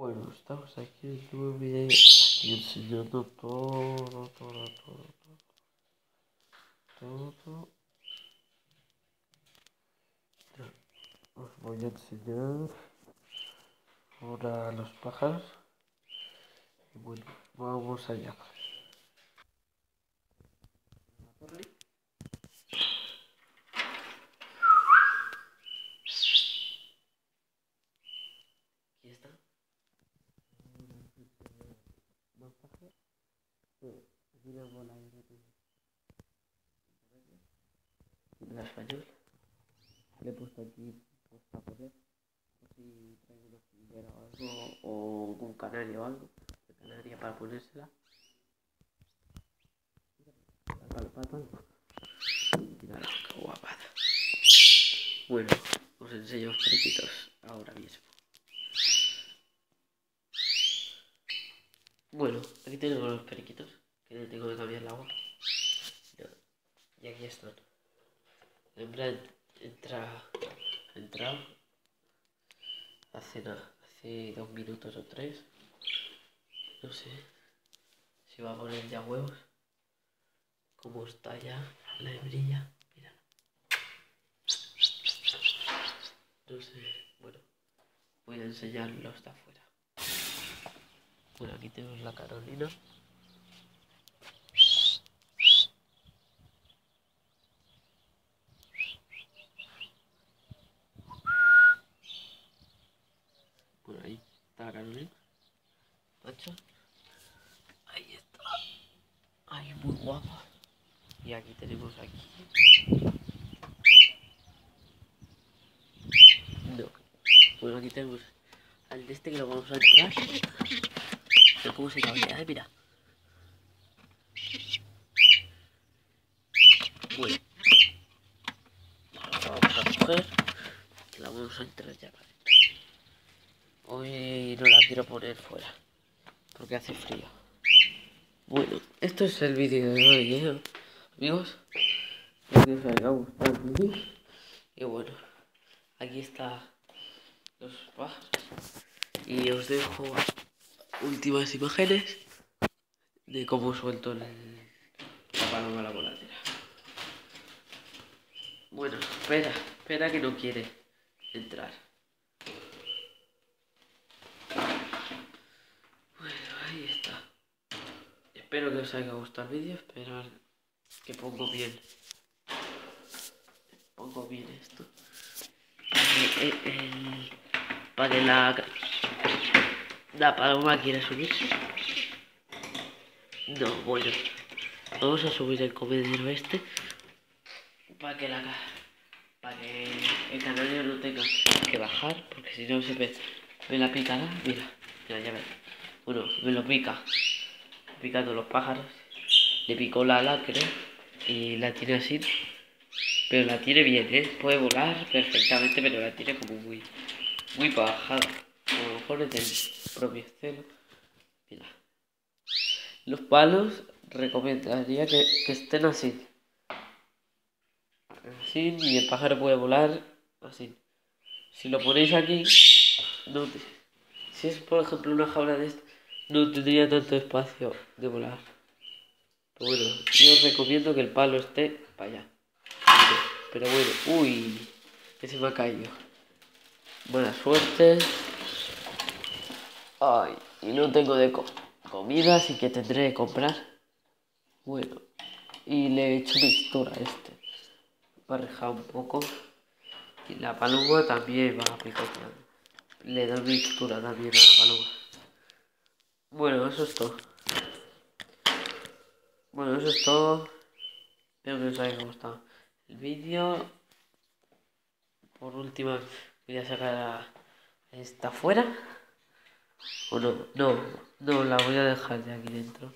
Bueno, estamos aquí en un nuevo video aquí enseñando todo, todo, todo, todo, todo. Os voy a enseñar ahora los pájaros. Y bueno, vamos allá. La bola la español le he puesto aquí pues, para poner por si traigo una o algo o un canario o algo de canaria para ponérsela. Palo, palo, palo. mira la guapada bueno os enseño los periquitos ahora mismo. Bueno, aquí tenemos los periquitos, tengo que cambiar el agua. Y aquí están. En entra, entrado hace nada, hace dos minutos o tres. No sé si va a poner ya huevos. Como está ya la hembrilla. Mira. No sé, bueno, voy a enseñarlo hasta afuera. Bueno, aquí tenemos la Carolina. Por ahí está. Ahí está. Ahí muy guapa. Y aquí tenemos aquí. No. Bueno, aquí tenemos al de este que lo vamos a entrar. Pero cómo se cabrea, eh, mira. Bueno. La vamos a coger. Y la vamos a entrar ya. Hoy no la quiero poner fuera. Porque hace frío. Bueno, esto es el vídeo de hoy, ¿eh? Amigos. Espero gustado el. Y bueno, aquí está los pájaros. Y os dejo últimas imágenes de cómo suelto el, la paloma a la voladera. Bueno, espera, espera que no quiere entrar. Bueno, ahí está. Espero que os haya gustado el vídeo, espero que pongo bien. Pongo bien esto. para que la la paloma quiere subir. No, bueno. Vamos a subir el comedero este. Para que la para que el canario no tenga que bajar. Porque si no se me, me la picará. Mira, mira, ya ves. Bueno, me lo pica. Picando los pájaros. Le picó la ala, creo. Y la tiene así. Pero la tiene bien, ¿eh? Puede volar perfectamente, pero la tiene como muy, muy bajada. A lo mejor es del propio celo. Mira. Los palos recomendaría que, estén así. Así y el pájaro puede volar así. Si lo ponéis aquí, no si es por ejemplo una jaula de esta, no tendría tanto espacio de volar. Pero bueno, yo os recomiendo que el palo esté para allá. Pero bueno, uy, que se me ha caído. Buena suerte. Ay, y no tengo de comida, así que tendré que comprar. Bueno, y le he hecho mixtura a este. Pareja un poco. Y la paloma también va picoteando. Le doy mixtura también a la paloma. Bueno, eso es todo. Bueno, eso es todo. Espero que os haya gustado el vídeo. Por último, voy a sacar a esta fuera. O no, no, no, la voy a dejar de aquí dentro.